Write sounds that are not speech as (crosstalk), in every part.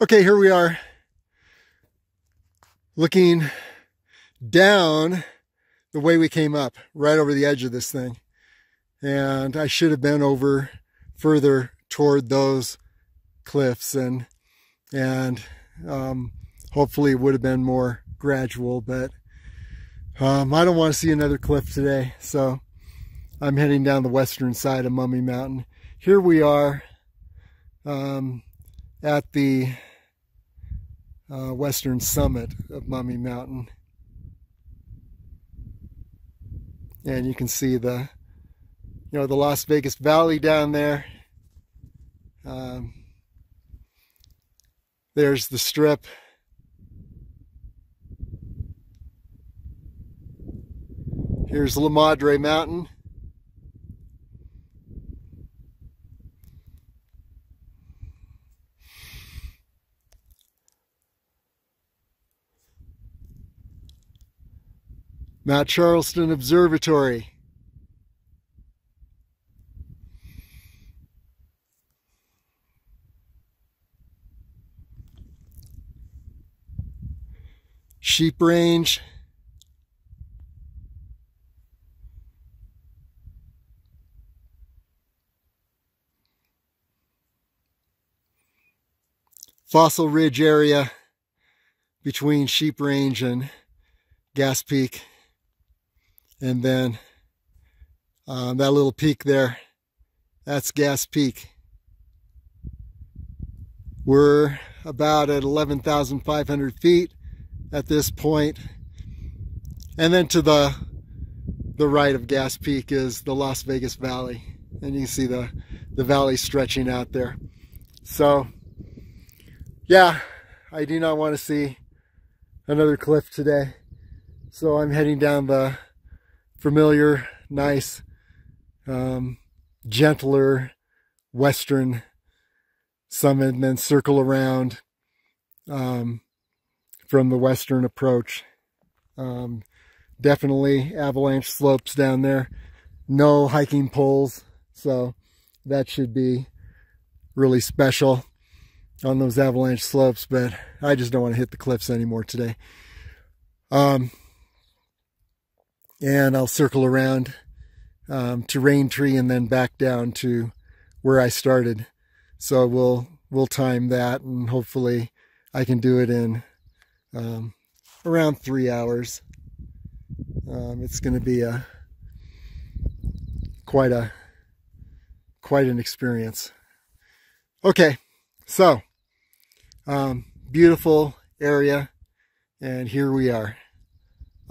Okay, here we are looking down the way we came up, right over the edge of this thing. And I should have been over further toward those cliffs and and um, hopefully it would have been more gradual, but um, I don't want to see another cliff today. So I'm heading down the western side of Mummy Mountain. Here we are um, at the uh, western summit of Mummy Mountain. And you can see the, you know, the Las Vegas Valley down there. Um, there's the strip. Here's La Madre Mountain. Mount Charleston Observatory. Sheep Range. Fossil Ridge area between Sheep Range and Gas Peak. And then um, that little peak there, that's Gas Peak. We're about at 11,500 feet at this point. And then to the the right of Gas Peak is the Las Vegas Valley. And you can see the, the valley stretching out there. So, yeah, I do not want to see another cliff today. So I'm heading down the familiar, nice, um, gentler western summit and then circle around um, from the western approach. Um, definitely avalanche slopes down there. No hiking poles, so that should be really special on those avalanche slopes, but I just don't want to hit the cliffs anymore today. Um, and I'll circle around um, to Raintree and then back down to where I started. So we'll we'll time that and hopefully I can do it in um, around three hours. Um, it's going to be a quite a quite an experience. Okay, so um, beautiful area, and here we are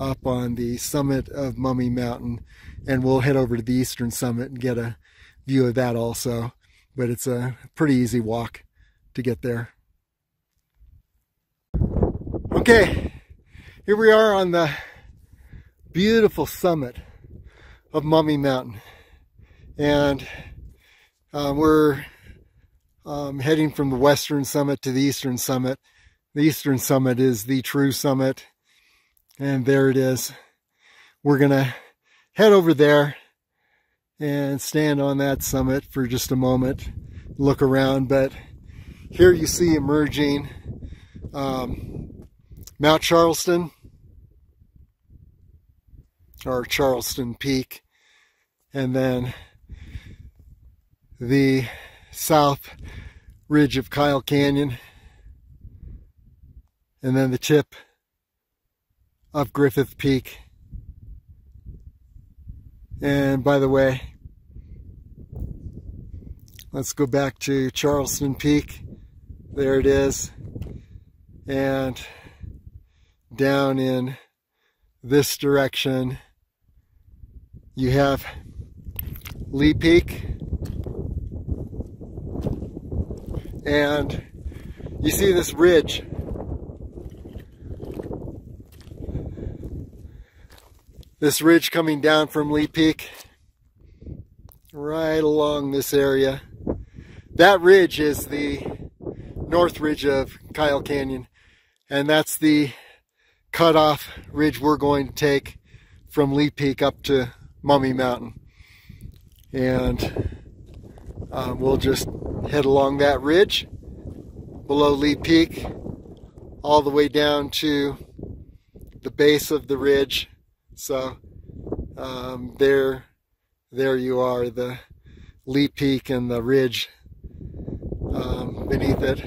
up on the summit of Mummy Mountain and we'll head over to the eastern summit and get a view of that also. But it's a pretty easy walk to get there. Okay, here we are on the beautiful summit of Mummy Mountain. And uh, we're um, heading from the western summit to the eastern summit. The eastern summit is the true summit and there it is. We're going to head over there and stand on that summit for just a moment, look around. But here you see emerging um, Mount Charleston or Charleston Peak, and then the south ridge of Kyle Canyon, and then the tip of Griffith Peak. And by the way, let's go back to Charleston Peak. There it is. And down in this direction, you have Lee Peak. And you see this ridge this ridge coming down from Lee Peak right along this area. That ridge is the north ridge of Kyle Canyon and that's the cutoff ridge we're going to take from Lee Peak up to Mummy Mountain. And um, we'll just head along that ridge below Lee Peak all the way down to the base of the ridge. So um, there, there you are, the Lee Peak and the ridge um, beneath it.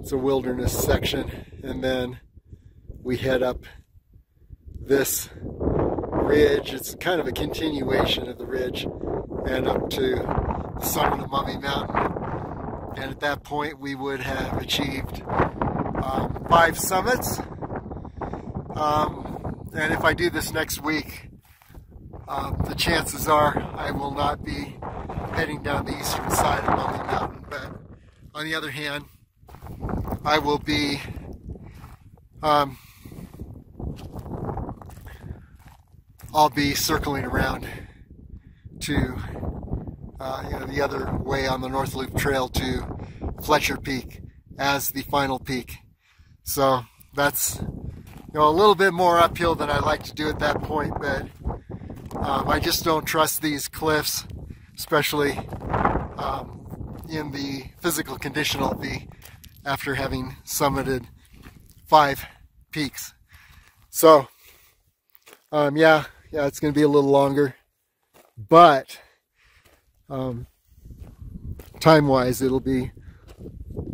It's a wilderness section. And then we head up this ridge. It's kind of a continuation of the ridge and up to the summit of Mummy Mountain. And at that point, we would have achieved um, five summits. Um, and if I do this next week, um, the chances are I will not be heading down the eastern side of Mummy Mountain. But on the other hand, I will be um, I'll be circling around to uh, you know, the other way on the North Loop Trail to Fletcher Peak as the final peak. So that's you know a little bit more uphill than I like to do at that point, but um, I just don't trust these cliffs, especially um, in the physical condition I'll be after having summited five peaks. So, um, yeah, yeah, it's going to be a little longer, but um, time-wise, it'll be a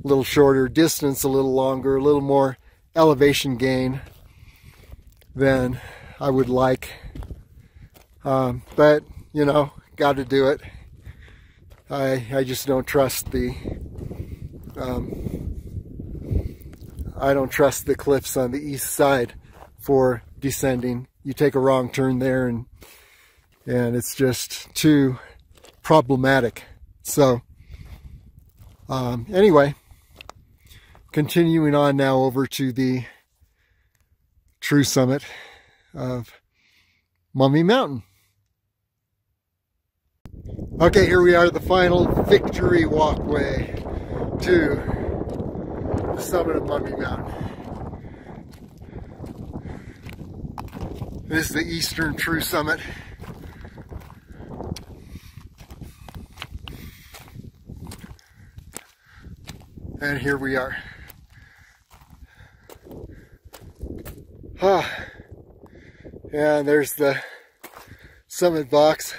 little shorter, distance a little longer, a little more elevation gain than I would like. Um, but, you know, got to do it. I, I just don't trust the um, I don't trust the cliffs on the east side for descending. You take a wrong turn there and and it's just too problematic. So um, anyway, continuing on now over to the true summit of Mummy Mountain. Okay, here we are, the final victory walkway to the summit of Mummy Mountain. This is the eastern true summit. And here we are. Ah, and there's the summit box.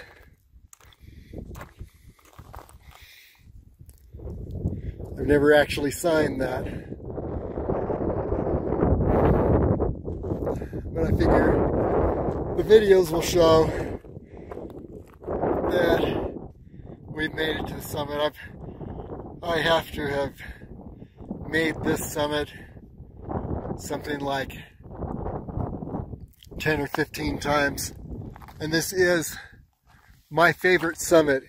I've never actually signed that. But I figure the videos will show that we've made it to the summit. I've, I have to have made this summit something like 10 or 15 times. And this is my favorite summit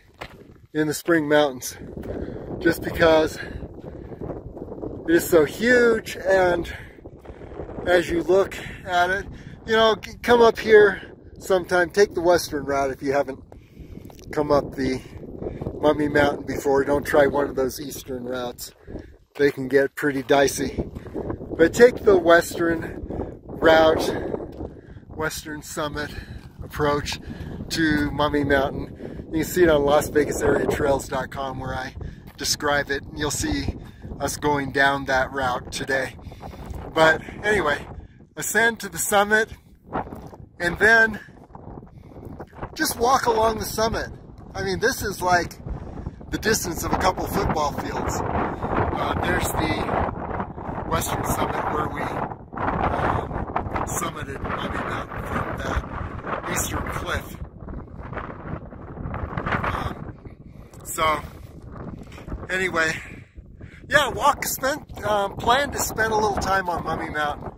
in the Spring Mountains. Just because it is so huge and as you look at it, you know, come up here sometime. Take the western route if you haven't come up the Mummy Mountain before. Don't try one of those eastern routes. They can get pretty dicey. But take the western route, western summit approach to Mummy Mountain. You can see it on LasVegasAreaTrails.com where I describe it. And you'll see us going down that route today. But anyway, ascend to the summit and then just walk along the summit. I mean, this is like the distance of a couple football fields. Uh, there's the western summit where we um, summited Mummy Mountain from that eastern cliff. Um, so, anyway, yeah, walk, spent, um, plan to spend a little time on Mummy Mountain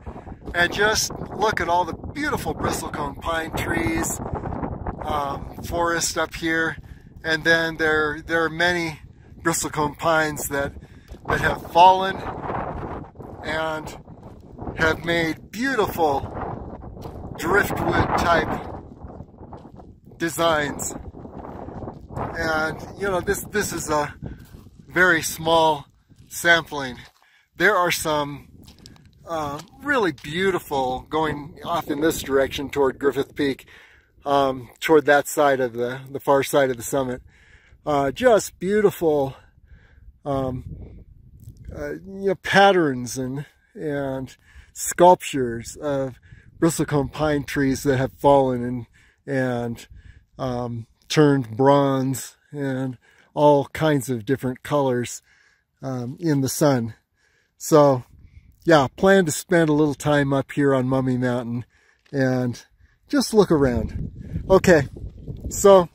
and just look at all the beautiful bristlecone pine trees, um, forest up here, and then there there are many bristlecone pines that that have fallen and have made beautiful driftwood type designs. And you know this this is a very small sampling. There are some uh, really beautiful going off in this direction toward Griffith Peak, um, toward that side of the, the far side of the summit. Uh, just beautiful um, uh, you know, patterns and, and sculptures of bristlecone pine trees that have fallen and, and um, turned bronze and all kinds of different colors um, in the sun. So yeah, plan to spend a little time up here on Mummy Mountain and just look around. Okay, so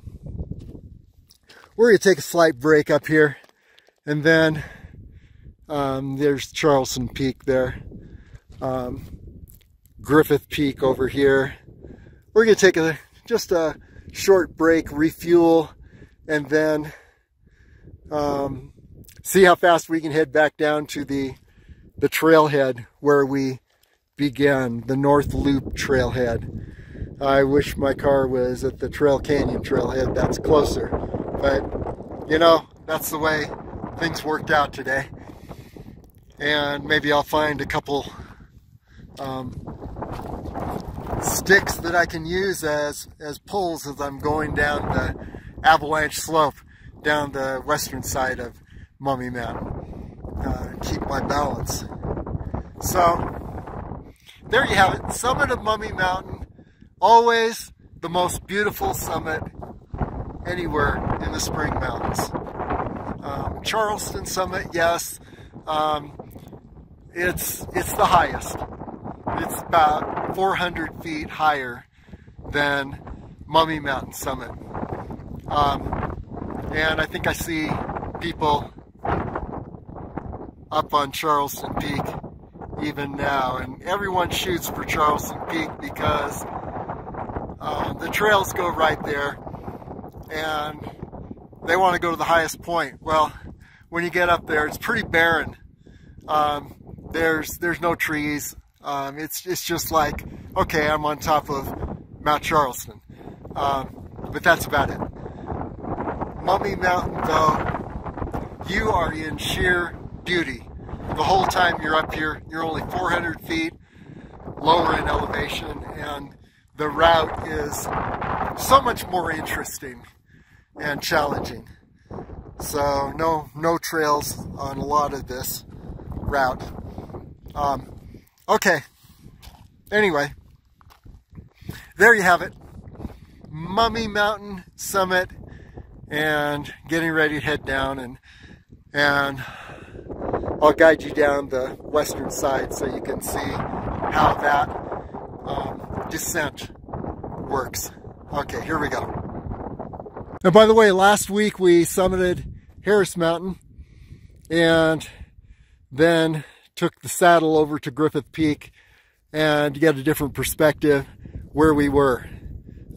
we're going to take a slight break up here and then um, there's Charleston Peak there. Um, Griffith Peak over here. We're going to take a just a short break, refuel, and then um, see how fast we can head back down to the the trailhead where we began, the North Loop trailhead. I wish my car was at the Trail Canyon trailhead, that's closer. But, you know, that's the way things worked out today. And maybe I'll find a couple um, sticks that I can use as, as poles as I'm going down the avalanche slope down the western side of Mummy Mountain. Uh, keep my balance. So, there you have it. Summit of Mummy Mountain. Always the most beautiful summit anywhere in the Spring Mountains. Um, Charleston Summit, yes. Um, it's, it's the highest. It's about 400 feet higher than Mummy Mountain Summit. Um, and I think I see people up on Charleston Peak even now. And everyone shoots for Charleston Peak because uh, the trails go right there and they want to go to the highest point. Well, when you get up there, it's pretty barren. Um, there's there's no trees. Um, it's it's just like okay, I'm on top of Mount Charleston, um, but that's about it. Mummy Mountain, though, you are in sheer beauty. The whole time you're up here, you're only 400 feet lower in elevation, and the route is so much more interesting and challenging. So no no trails on a lot of this route. Um, okay. Anyway, there you have it. Mummy Mountain Summit and getting ready to head down and and I'll guide you down the western side so you can see how that um, descent works. Okay, here we go. And by the way, last week we summited Harris Mountain and then took the saddle over to Griffith Peak and get a different perspective where we were.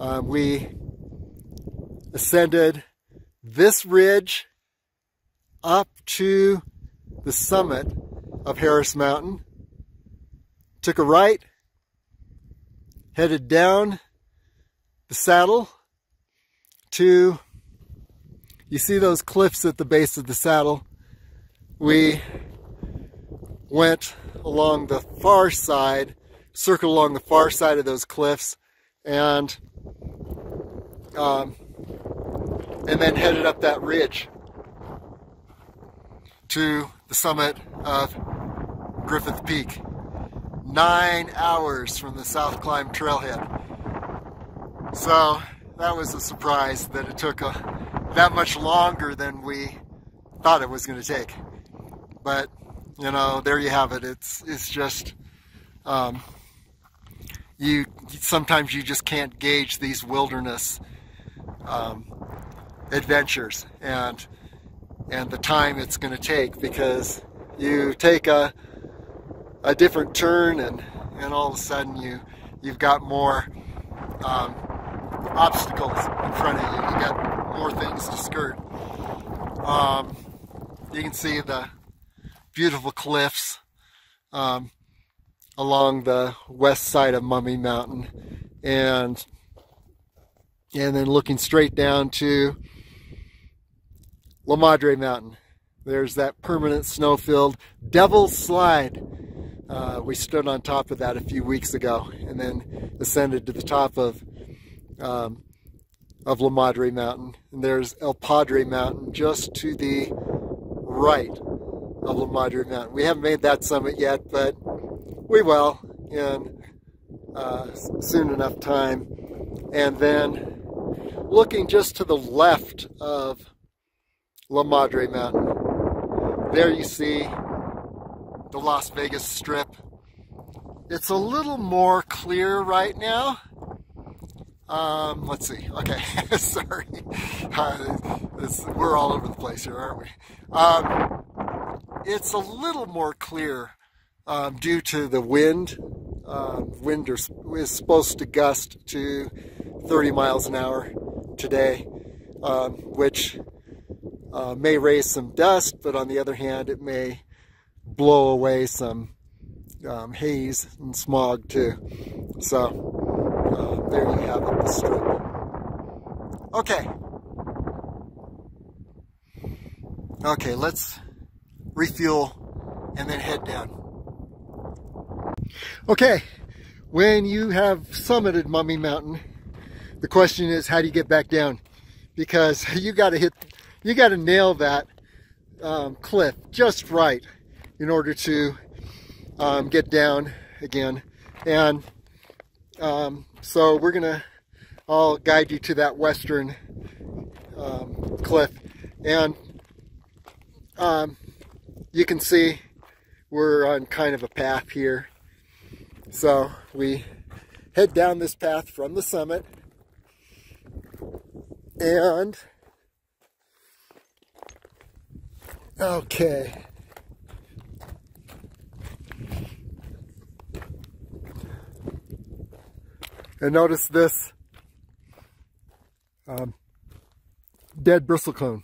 Um, we ascended this ridge up to the summit of Harris Mountain, took a right, headed down the saddle to, you see those cliffs at the base of the saddle? We went along the far side, circled along the far side of those cliffs, and um, and then headed up that ridge to the summit of Griffith Peak. Nine hours from the South Climb Trailhead. So that was a surprise that it took a, that much longer than we thought it was going to take. But you know, there you have it. It's it's just um, you sometimes you just can't gauge these wilderness um, adventures and and the time it's going to take because you take a a different turn and and all of a sudden you you've got more um, obstacles in front of you. You got more things to skirt. Um, you can see the beautiful cliffs um, along the west side of Mummy Mountain and and then looking straight down to La Madre Mountain. There's that permanent snow-filled Devil's Slide. Uh, we stood on top of that a few weeks ago and then ascended to the top of um, of La Madre Mountain. And there's El Padre Mountain just to the right of La Madre Mountain. We haven't made that summit yet, but we will in uh, soon enough time. And then looking just to the left of La Madre Mountain, there you see the Las Vegas Strip. It's a little more clear right now. Um, let's see. Okay, (laughs) sorry. (laughs) Uh, we're all over the place here, aren't we? Um, it's a little more clear um, due to the wind. Uh, wind is, supposed to gust to 30 miles an hour today, um, which uh, may raise some dust, but on the other hand, it may blow away some um, haze and smog too. So uh, there you have it, the strip. Okay. Okay, let's refuel and then head down. Okay, when you have summited Mummy Mountain, the question is how do you get back down? Because (laughs) you got to hit, you got to nail that um, cliff just right in order to um, get down again. And um, so we're gonna, I'll guide you to that western um, cliff. And um, you can see we're on kind of a path here. So we head down this path from the summit and okay And notice this um, dead bristlecone.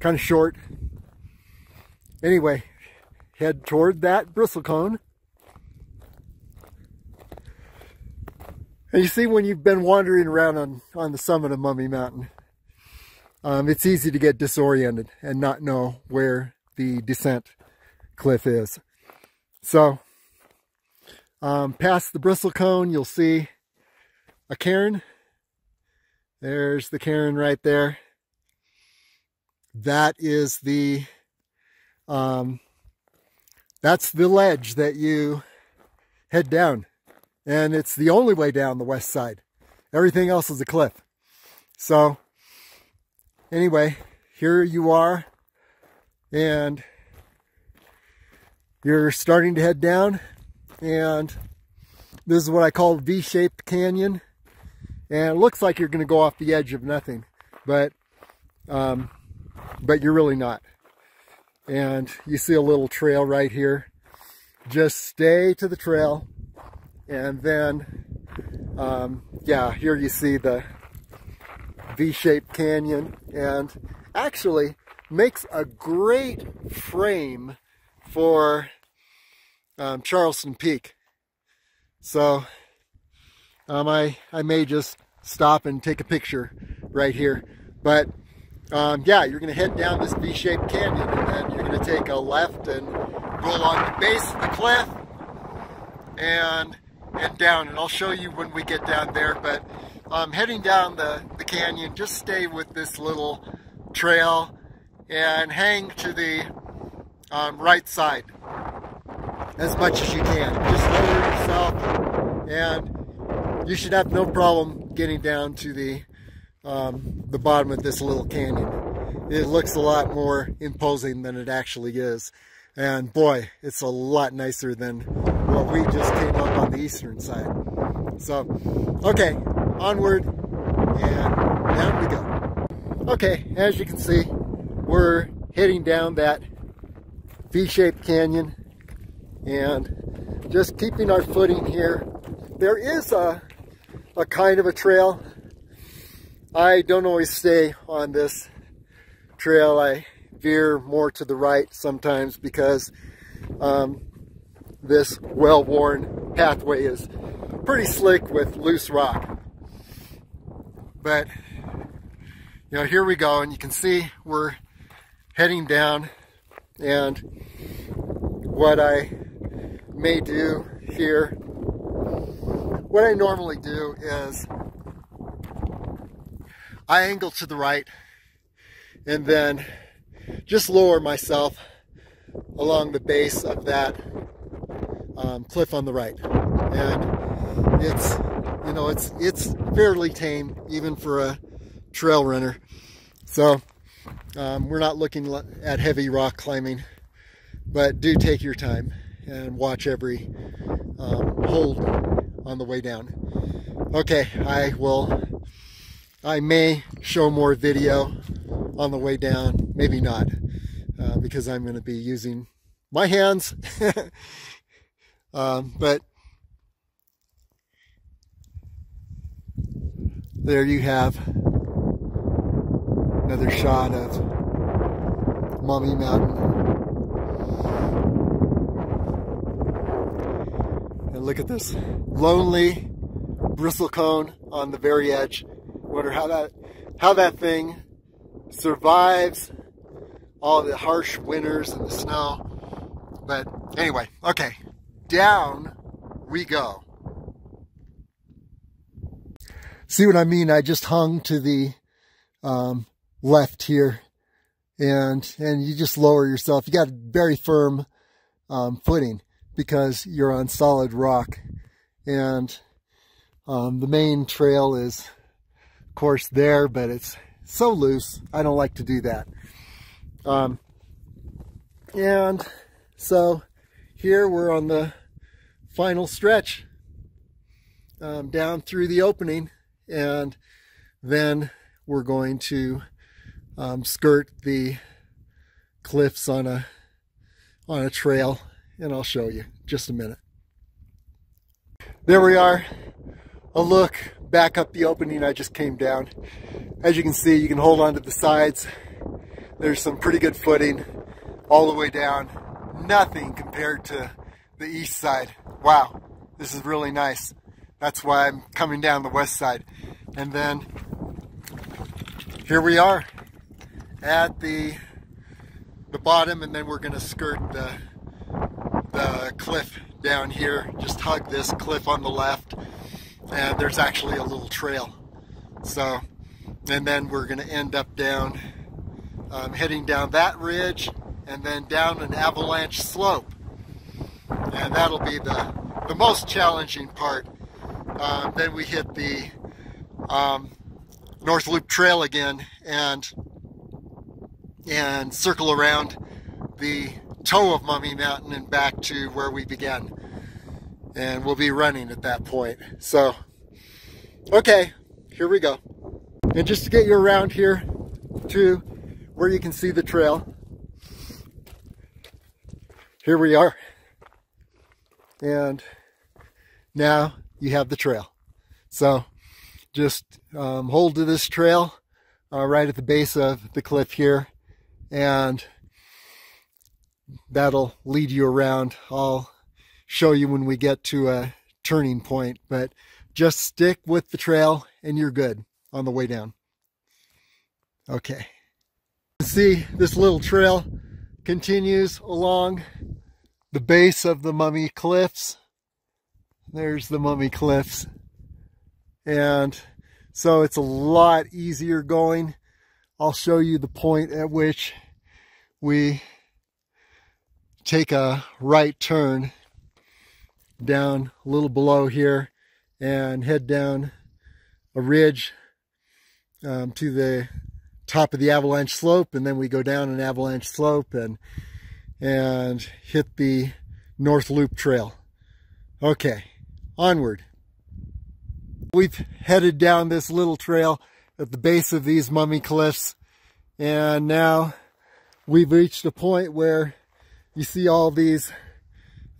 Kind of short. Anyway, head toward that bristlecone. And you see when you've been wandering around on, on the summit of Mummy Mountain, um, it's easy to get disoriented and not know where the descent cliff is. So um, past the bristlecone, you'll see a cairn. There's the cairn right there. That is the, um, that's the ledge that you head down. And it's the only way down the west side. Everything else is a cliff. So, anyway, here you are. And you're starting to head down and this is what I call V-shaped canyon and it looks like you're going to go off the edge of nothing but um, but you're really not and you see a little trail right here just stay to the trail and then um, yeah here you see the V-shaped canyon and actually makes a great frame for um, Charleston Peak. So um, I, I may just stop and take a picture right here. But um, yeah, you're going to head down this V-shaped canyon and then to take a left and go along the base of the cliff and and down. And I'll show you when we get down there. But um, heading down the, the canyon, just stay with this little trail and hang to the um, right side as much as you can. Just lower yourself and you should have no problem getting down to the um, the bottom of this little canyon. It looks a lot more imposing than it actually is. And boy, it's a lot nicer than what we just came up on the eastern side. So, okay, onward and down we go. Okay, as you can see, we're heading down that V-shaped canyon and just keeping our footing here. There is a, a kind of a trail. I don't always stay on this trail. I veer more to the right sometimes because um, this well-worn pathway is pretty slick with loose rock. But, you know, here we go, and you can see we're heading down, and what I may do here. What I normally do is I angle to the right and then just lower myself along the base of that um, cliff on the right. And it's, you know, it's, it's fairly tame even for a trail runner. So um, we're not looking at heavy rock climbing, but do take your time and watch every um, hold on the way down. Okay, I will, I may show more video on the way down, maybe not, uh, because I'm going to be using my hands. (laughs) um, but there you have another shot of Mummy Mountain. And look at this lonely bristlecone on the very edge. Wonder how that how that thing survives all the harsh winters and the snow. But anyway, okay, down we go. See what I mean? I just hung to the um, left here and and you just lower yourself. You got very firm um, footing because you're on solid rock and um, the main trail is, of course, there, but it's so loose. I don't like to do that. Um, and so here we're on the final stretch um, down through the opening and then we're going to um, skirt the cliffs on a on a trail and I'll show you just a minute. There we are a look back up the opening I just came down. As you can see, you can hold on to the sides. There's some pretty good footing all the way down. Nothing compared to the east side. Wow, this is really nice. That's why I'm coming down the west side. And then here we are at the the bottom and then we're going to skirt the the cliff down here. Just hug this cliff on the left and there's actually a little trail. So, and then we're going to end up down, um, heading down that ridge and then down an avalanche slope. And that'll be the, the most challenging part. Um, then we hit the um, North Loop Trail again and and circle around the toe of Mummy Mountain and back to where we began and we'll be running at that point. So, okay, here we go. And just to get you around here to where you can see the trail, here we are. And now you have the trail. So just um, hold to this trail uh, right at the base of the cliff here and that'll lead you around. I'll show you when we get to a turning point, but just stick with the trail and you're good on the way down. Okay. See, this little trail continues along the base of the Mummy Cliffs. There's the Mummy Cliffs. And so it's a lot easier going. I'll show you the point at which we take a right turn down a little below here and head down a ridge um, to the top of the avalanche slope and then we go down an avalanche slope and and hit the North Loop Trail. Okay, onward. We've headed down this little trail at the base of these mummy cliffs and now we've reached a point where you see all these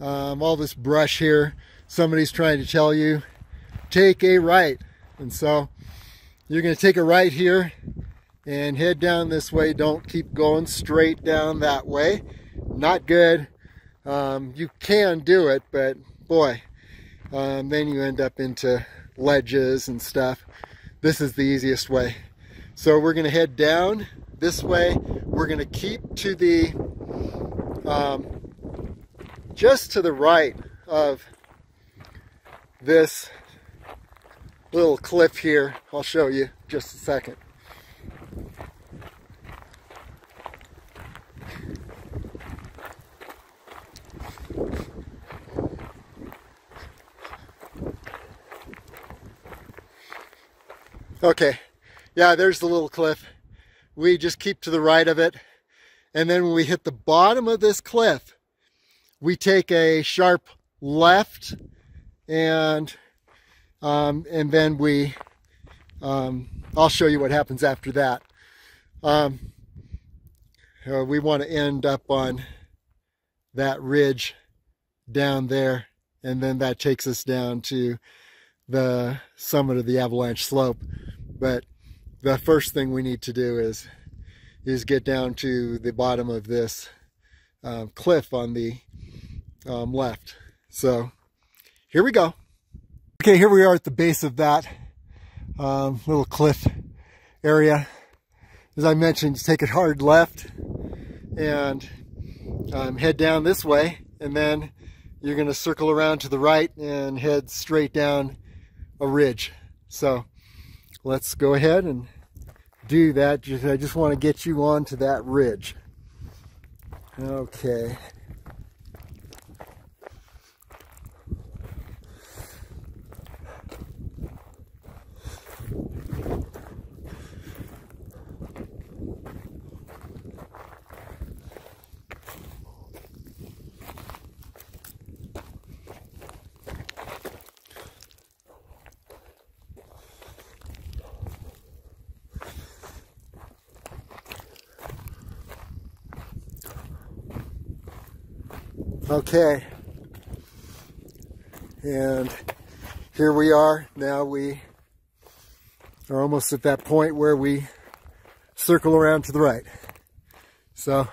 um, all this brush here. Somebody's trying to tell you, take a right. And so you're going to take a right here and head down this way. Don't keep going straight down that way. Not good. Um, you can do it, but boy, um, then you end up into ledges and stuff. This is the easiest way. So we're going to head down this way. We're going to keep to the um, just to the right of this little cliff here. I'll show you just a second. Okay, yeah, there's the little cliff. We just keep to the right of it. And then when we hit the bottom of this cliff, we take a sharp left and um, and then we um, I'll show you what happens after that. Um, uh, we want to end up on that ridge down there and then that takes us down to the summit of the avalanche slope but the first thing we need to do is is get down to the bottom of this um, cliff on the um, left. So here we go. Okay here we are at the base of that um, little cliff area. As I mentioned take a hard left and um, head down this way and then you're going to circle around to the right and head straight down a ridge. So let's go ahead and do that. I just want to get you onto that ridge. Okay Okay. And here we are. Now we are almost at that point where we circle around to the right. So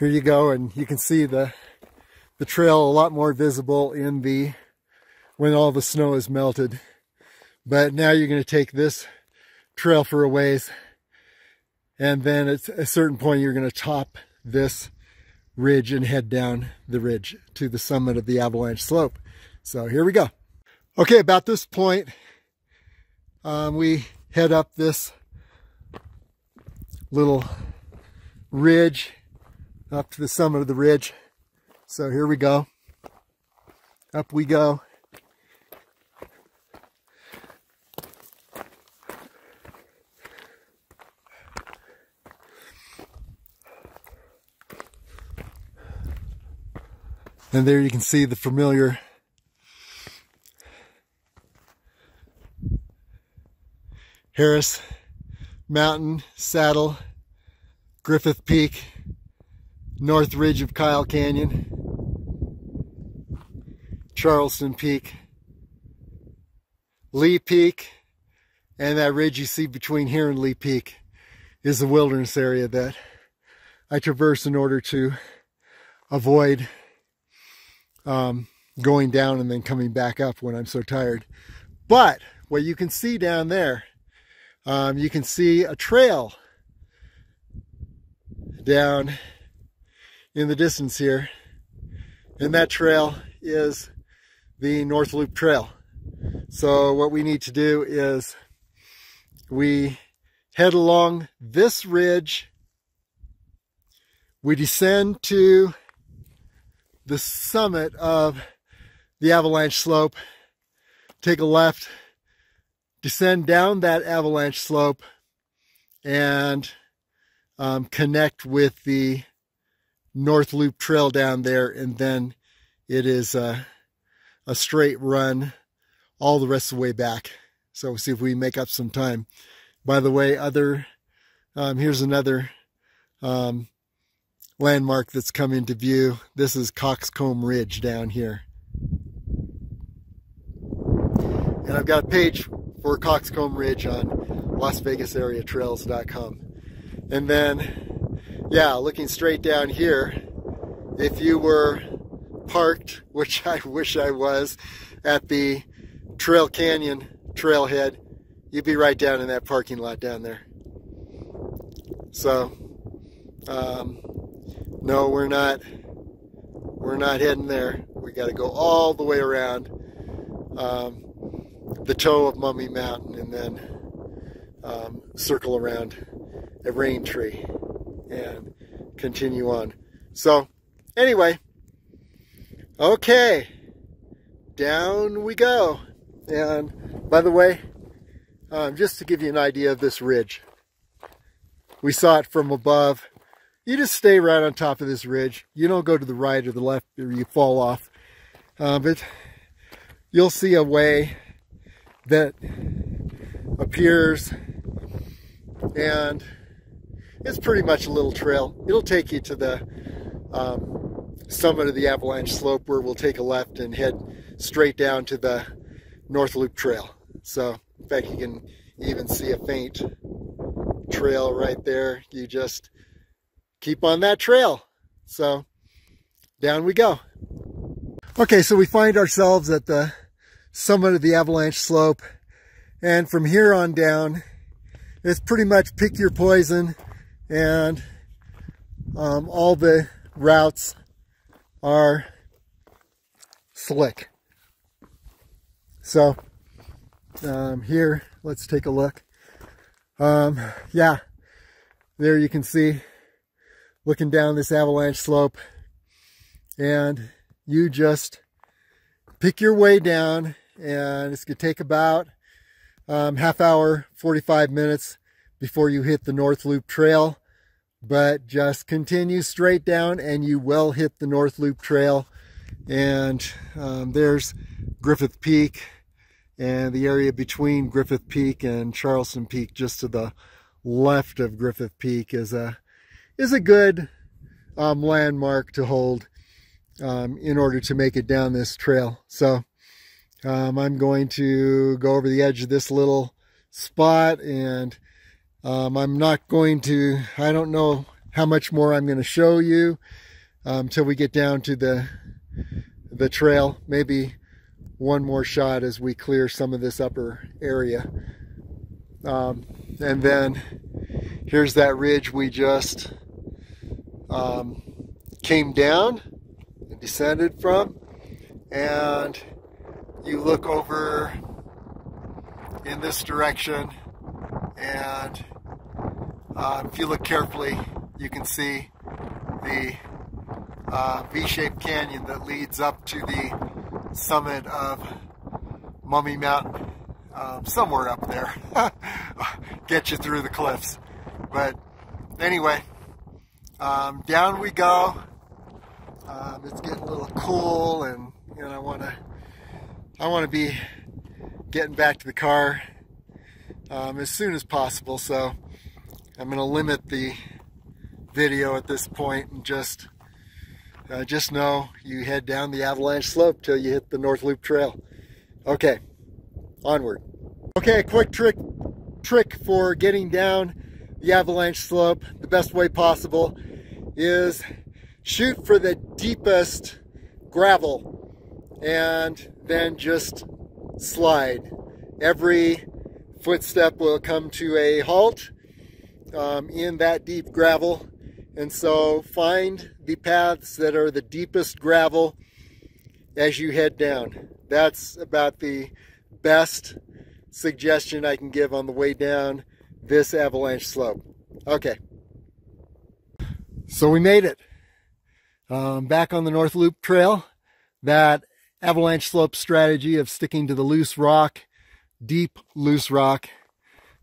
here you go and you can see the the trail a lot more visible in the when all the snow is melted. But now you're going to take this trail for a ways and then at a certain point you're going to top this ridge and head down the ridge to the summit of the avalanche slope. So here we go. Okay, about this point, um, we head up this little ridge up to the summit of the ridge. So here we go. Up we go. And there you can see the familiar Harris Mountain, Saddle, Griffith Peak, North Ridge of Kyle Canyon, Charleston Peak, Lee Peak, and that ridge you see between here and Lee Peak is the wilderness area that I traverse in order to avoid um, going down and then coming back up when I'm so tired. But what you can see down there, um, you can see a trail down in the distance here. And that trail is the North Loop Trail. So what we need to do is we head along this ridge. We descend to the summit of the avalanche slope, take a left, descend down that avalanche slope, and um, connect with the North Loop Trail down there, and then it is a, a straight run all the rest of the way back. So we'll see if we make up some time. By the way, other um, here's another um, landmark that's come into view. This is Coxcomb Ridge down here. And I've got a page for Coxcomb Ridge on LasVegasAreaTrails.com. And then, yeah, looking straight down here, if you were parked, (laughs) which I wish I was, at the Trail Canyon trailhead, you'd be right down in that parking lot down there. So, um, no, we're not. We're not heading there. We got to go all the way around um, the toe of Mummy Mountain and then um, circle around a Raintree and continue on. So, anyway, okay, down we go. And by the way, um, just to give you an idea of this ridge, we saw it from above. You just stay right on top of this ridge. You don't go to the right or the left or you fall off. Uh, but you'll see a way that appears and it's pretty much a little trail. It'll take you to the um, summit of the avalanche slope where we'll take a left and head straight down to the North Loop Trail. So, in fact, you can even see a faint trail right there. You just keep on that trail. So, down we go. Okay, so we find ourselves at the summit of the avalanche slope. And from here on down, it's pretty much pick your poison and um, all the routes are slick. So um, here, let's take a look. Um, yeah, there you can see looking down this avalanche slope and you just pick your way down and it's going to take about um, half hour, 45 minutes before you hit the North Loop Trail. But just continue straight down and you will hit the North Loop Trail. And um, there's Griffith Peak and the area between Griffith Peak and Charleston Peak just to the left of Griffith Peak is a is a good um, landmark to hold um, in order to make it down this trail. So um, I'm going to go over the edge of this little spot and um, I'm not going to, I don't know how much more I'm going to show you until um, we get down to the, the trail. Maybe one more shot as we clear some of this upper area. Um, and then here's that ridge we just um, came down and descended from. And you look over in this direction and uh, if you look carefully you can see the uh, V-shaped canyon that leads up to the summit of Mummy Mountain um, somewhere up there (laughs) get you through the cliffs but anyway um, down we go um, it's getting a little cool and you know I want to I want to be getting back to the car um, as soon as possible. So I'm going to limit the video at this point and just uh, just know you head down the avalanche slope till you hit the North Loop Trail. Okay, onward. Okay, a quick trick trick for getting down the avalanche slope the best way possible is shoot for the deepest gravel and then just slide. Every footstep will come to a halt um, in that deep gravel. And so find the paths that are the deepest gravel as you head down. That's about the best suggestion I can give on the way down this avalanche slope. Okay. So we made it. Um, back on the North Loop Trail. That avalanche slope strategy of sticking to the loose rock, deep loose rock.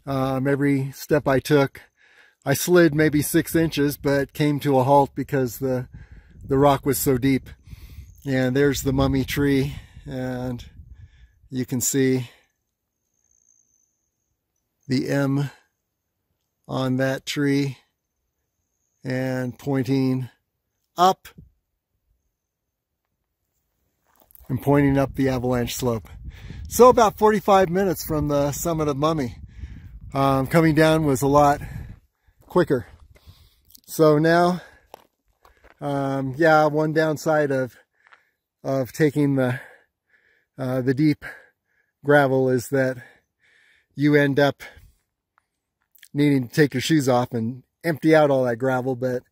Um, every step I took, I slid maybe six inches, but came to a halt because the, the rock was so deep. And there's the mummy tree, and you can see the M on that tree and pointing up and pointing up the avalanche slope. So about 45 minutes from the summit of Mummy. Um, coming down was a lot quicker. So now, um, yeah, one downside of of taking the uh, the deep gravel is that you end up needing to take your shoes off and empty out all that gravel, but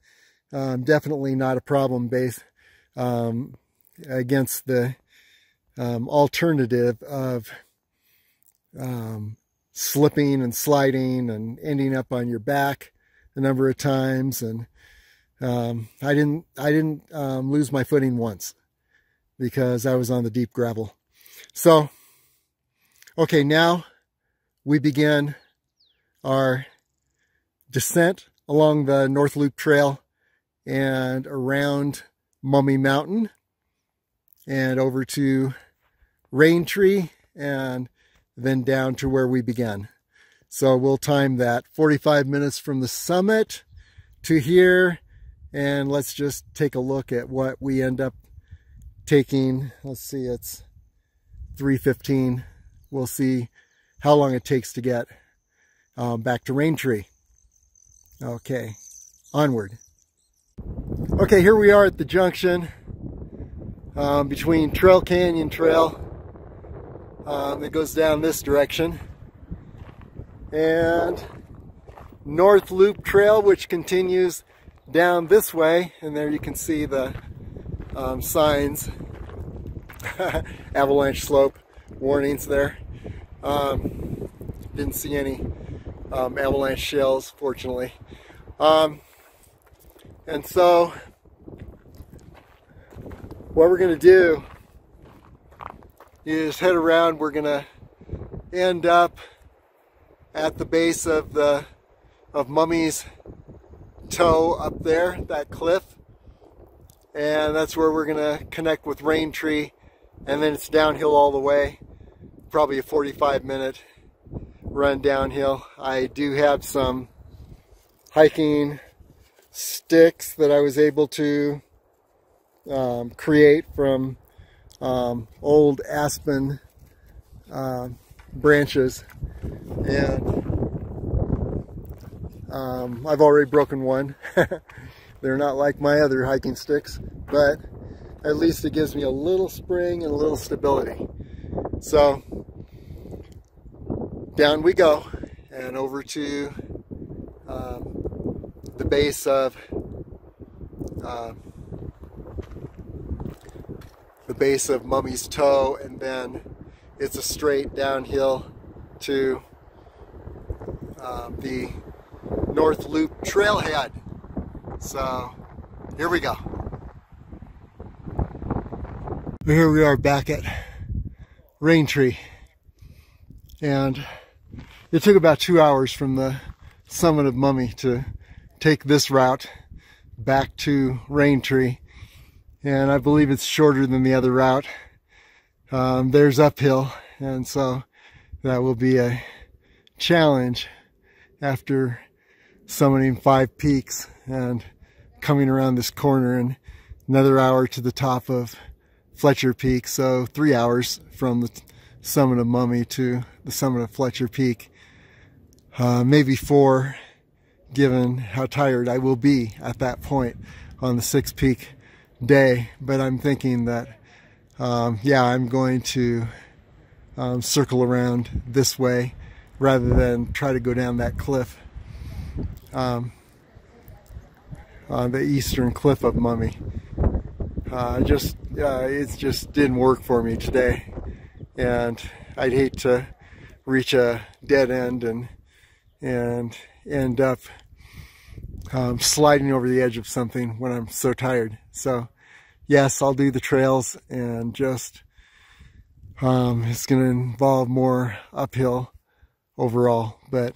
um, definitely not a problem base um, against the um, alternative of um, slipping and sliding and ending up on your back a number of times. And um, I didn't, I didn't lose my footing once because I was on the deep gravel. So Okay, now we begin our descent along the North Loop Trail and around Mummy Mountain and over to Raintree and then down to where we began. So we'll time that 45 minutes from the summit to here and let's just take a look at what we end up taking. Let's see, it's 3.15. We'll see how long it takes to get um, back to Raintree. Okay, onward. Okay, here we are at the junction um, between Trail Canyon Trail um, that goes down this direction and North Loop Trail which continues down this way and there you can see the um, signs (laughs) avalanche slope warnings there um, didn't see any um, avalanche shells fortunately um, and so what we're going to do is head around we're going to end up at the base of the of Mummy's toe up there, that cliff. And that's where we're going to connect with Raintree. And then it's downhill all the way. Probably a 45 minute run downhill. I do have some hiking sticks that I was able to um, create from um, old aspen uh, branches. And um, I've already broken one. (laughs) They're not like my other hiking sticks, but at least it gives me a little spring and a little stability. So down we go and over to um, the base of uh, the base of Mummy's Toe and then it's a straight downhill to um, the North Loop trailhead. So here we go. Here we are back at Raintree. And it took about two hours from the summit of Mummy to take this route back to Raintree. And I believe it's shorter than the other route. Um, there's uphill. And so that will be a challenge after summiting five peaks and coming around this corner and another hour to the top of Fletcher Peak. So three hours from the summit of Mummy to the summit of Fletcher Peak. Uh, maybe four, given how tired I will be at that point on the six peak day. But I'm thinking that, um, yeah, I'm going to um, circle around this way rather than try to go down that cliff um, on the eastern cliff of Mummy. Uh, just uh, it just didn't work for me today, and I'd hate to reach a dead end and and end up um, sliding over the edge of something when I'm so tired. So yes, I'll do the trails and just um, it's going to involve more uphill overall, but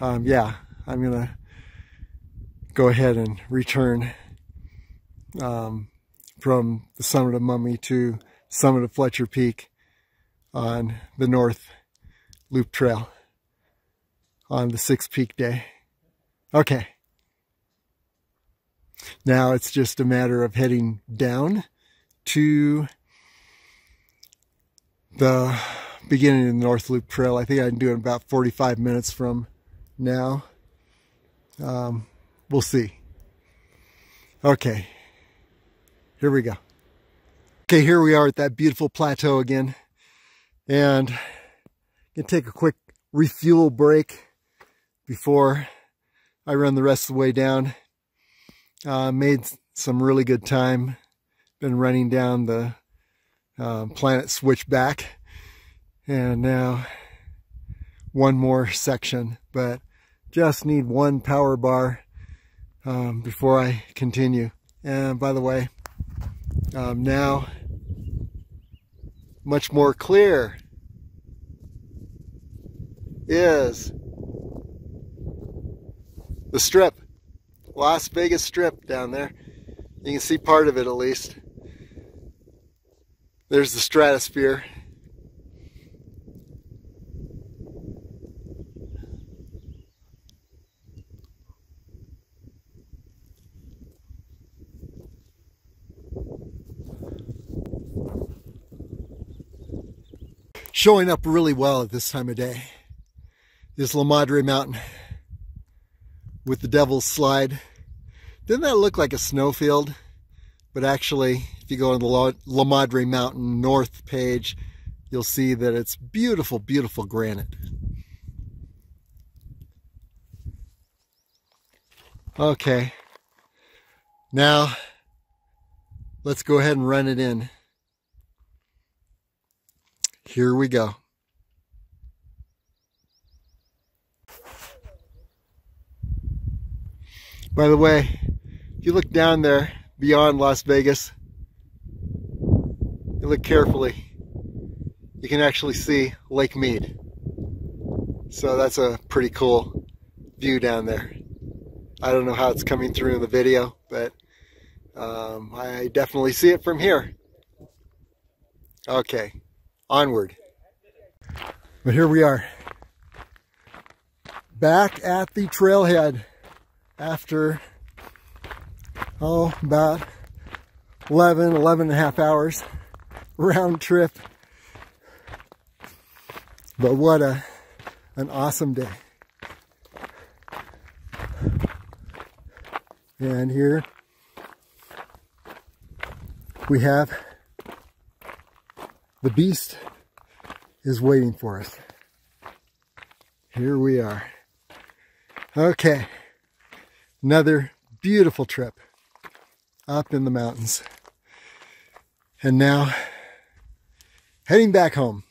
um, yeah, I'm going to go ahead and return um, from the summit of Mummy to summit of Fletcher Peak on the North Loop Trail on the sixth peak day. Okay. Now it's just a matter of heading down to the beginning of the North Loop Trail. I think I can do it in about 45 minutes from now. Um, we'll see. Okay, here we go. Okay, here we are at that beautiful plateau again. And I'm gonna take a quick refuel break before I run the rest of the way down. Uh, made some really good time. Been running down the uh, Planet Switchback. And now one more section, but just need one power bar um, before I continue. And by the way, um, now much more clear. is the strip. Las Vegas Strip down there. You can see part of it at least. There's the stratosphere. Showing up really well at this time of day is La Madre Mountain with the Devil's Slide. Didn't that look like a snowfield? But actually, if you go on the La Madre Mountain North page, you'll see that it's beautiful, beautiful granite. Okay, now let's go ahead and run it in. Here we go. By the way, if you look down there beyond Las Vegas, you look carefully, you can actually see Lake Mead. So that's a pretty cool view down there. I don't know how it's coming through in the video, but um, I definitely see it from here. Okay, onward. But here we are, back at the trailhead after, oh, about 11, 11 and a half hours round trip. But what a, an awesome day. And here we have the beast is waiting for us. Here we are. Okay. Another beautiful trip up in the mountains. And now heading back home.